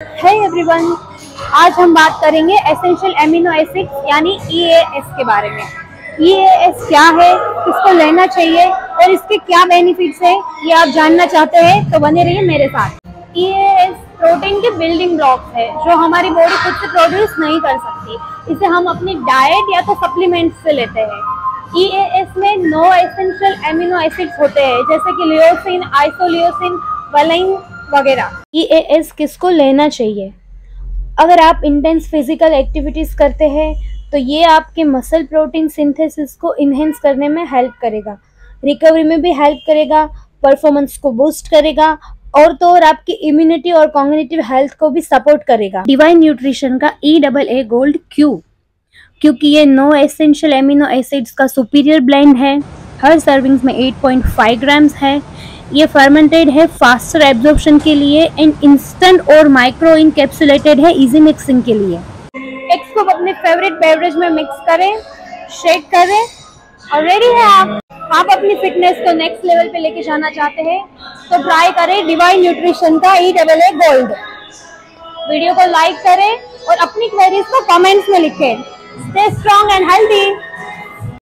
है एवरीवन आज हम बात करेंगे एसेंशियल एमिनो एसिड यानी ईएएस के बारे में। ईएएस क्या है? इसको लेना चाहिए? और इसके क्या बेनिफिट्स है? ये आप जानना चाहते हैं तो बने रहिए मेरे साथ। ईएएस प्रोटीन के बिल्डिंग ब्लॉक है, जो हमारी बॉडी खुद से प्रोड्यूस नहीं कर सकती। इसे हम अपनी डाइट या तो सप्लीमेंट्स से लेते हैं। ईएएस में नो एसेंशियल एमिनो एसिड्स होते हैं, जैसे कि लियोसिन आइसोलियोसिन वलाइन वगैरह। ईएएस किसको लेना चाहिए? अगर आप इंटेंस फ़िज़िकल एक्टिविटीज़ करते हैं तो ये आपके मसल प्रोटीन सिंथेसिस को इन्हेंस करने में हेल्प करेगा। रिकवरी में भी हेल्प करेगा परफॉर्मेंस को बूस्ट करेगा, और तो और आपकी इम्यूनिटी और कॉग्निटिव हेल्थ को भी सपोर्ट करेगा। डिवाइन न्यूट्रिशन का ई डबल ए गोल्ड क्यू क्योंकि ये नो एसेंशियल एमिनो एसिड्स का सुपीरियर ब्लेंड है। हर सर्विंग्स में 8.5 ग्राम्स है। ये फर्मेंटेड है फास्टर एब्जॉर्प्शन के लिए एंड इंस्टेंट और माइक्रो इनकेप्सुलेटेड है इजी मिक्सिंग के लिए। एग्स को अपने फेवरेट बेवरेज में मिक्स करें शेक करें और रेडी है आप। आप अपनी फिटनेस को नेक्स्ट लेवल पे लेके जाना चाहते हैं तो ट्राई करें डिवाइन न्यूट्रिशन का E double A gold video को लाइक करें और अपनी क्वेरीज को कमेंट्स में लिखें। Stay strong and healthy